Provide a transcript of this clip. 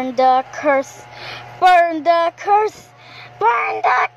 Burn the curse. Burn the curse. Burn the